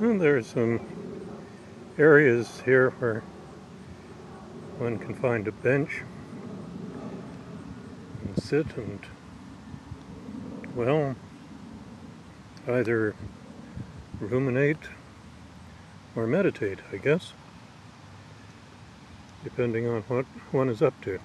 Mm-hmm, There's some areas here where one can find a bench and sit and, well, either ruminate or meditate, I guess, depending on what one is up to.